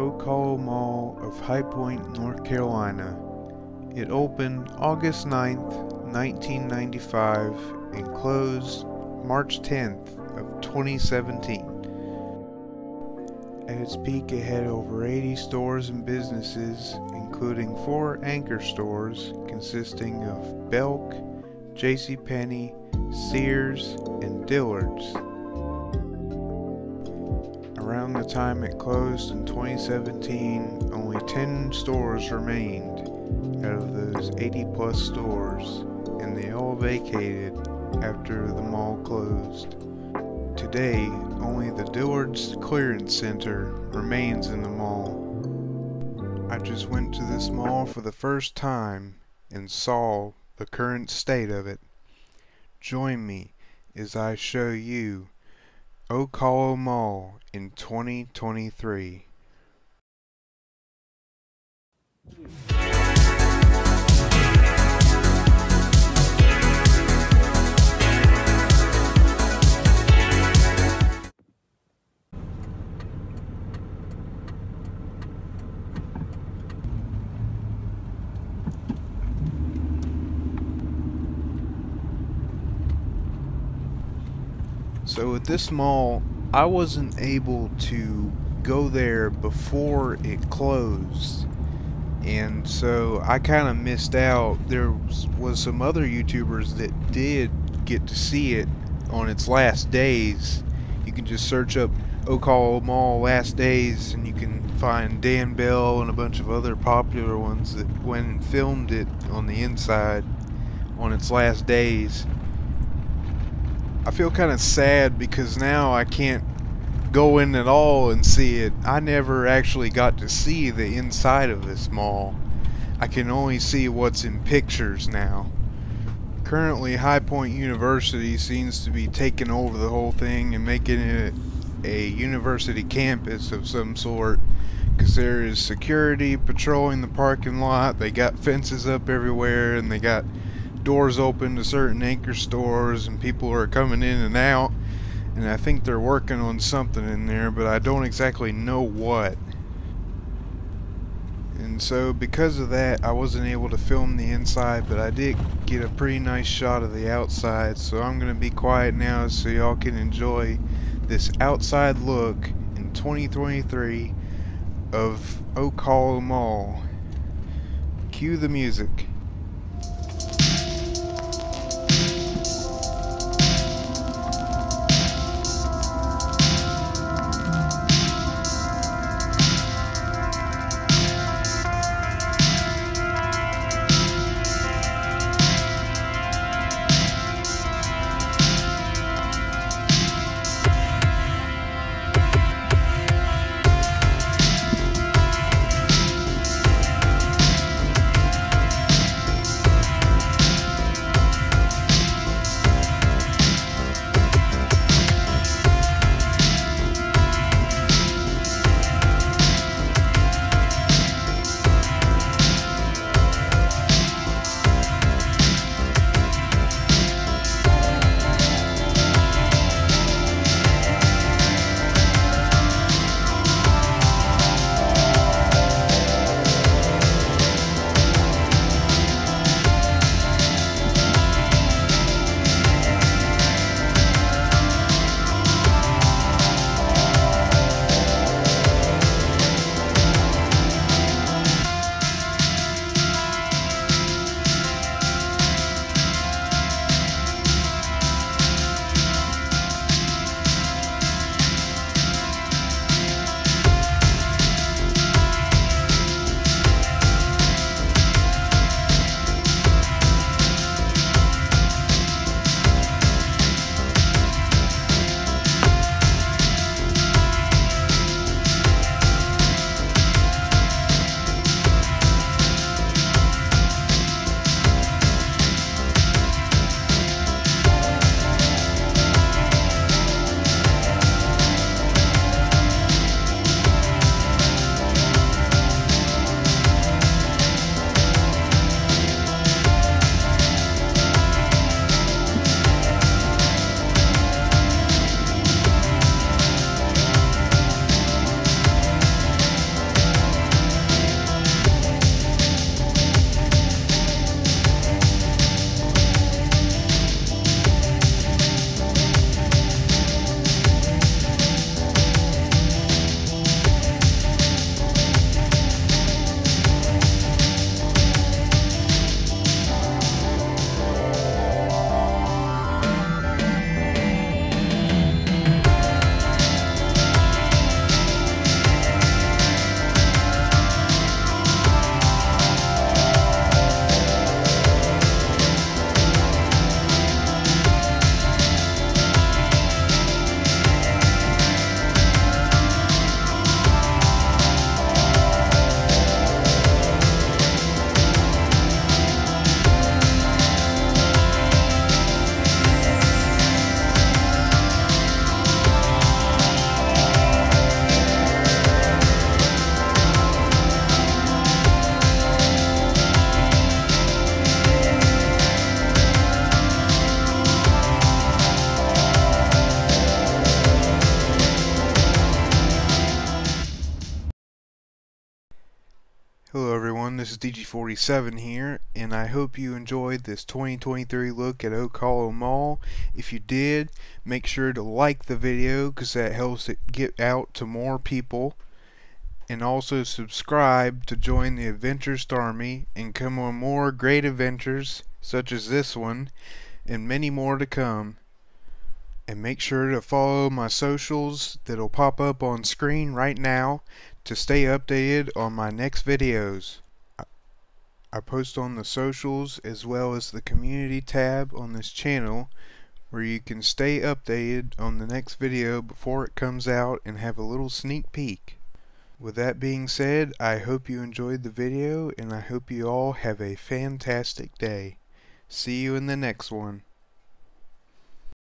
Hollow Mall of High Point, North Carolina. It opened August 9th, 1995 and closed March 10th of 2017. At its peak it had over 80 stores and businesses including four anchor stores consisting of Belk, JCPenney, Sears, and Dillard's. Around the time it closed in 2017, only 10 stores remained out of those 80 plus stores, and they all vacated after the mall closed. Today, only the Dillard's Clearance Center remains in the mall. I just went to this mall for the first time and saw the current state of it. Join me as I show you Hollow Mall in 2023. So at this mall, I wasn't able to go there before it closed. And so I kind of missed out. There was, some other YouTubers that did get to see it on its last days. You can just search up Hollow Mall last days and you can find Dan Bell and a bunch of other popular ones that went and filmed it on the inside on its last days. I feel kind of sad because now I can't go in at all and see it. I never actually got to see the inside of this mall. I can only see what's in pictures now. Currently, High Point University seems to be taking over the whole thing and making it a university campus of some sort because there is security patrolling the parking lot. They got fences up everywhere and they got doors open to certain anchor stores and people are coming in and out and I think they're working on something in there but I don't exactly know what. And so because of that I wasn't able to film the inside but I did get a pretty nice shot of the outside so I'm gonna be quiet now so y'all can enjoy this outside look in 2023 of Oak Hollow Mall. Cue the music Hello everyone, this is DG47 here, and I hope you enjoyed this 2023 look at Oak Hollow Mall. If you did, make sure to like the video because that helps it get out to more people. And also subscribe to join the Adventure Army and come on more great adventures such as this one and many more to come. And make sure to follow my socials that'll pop up on screen right now to stay updated on my next videos. I post on the socials as well as the community tab on this channel where you can stay updated on the next video before it comes out and have a little sneak peek. With that being said, I hope you enjoyed the video and I hope you all have a fantastic day. See you in the next one.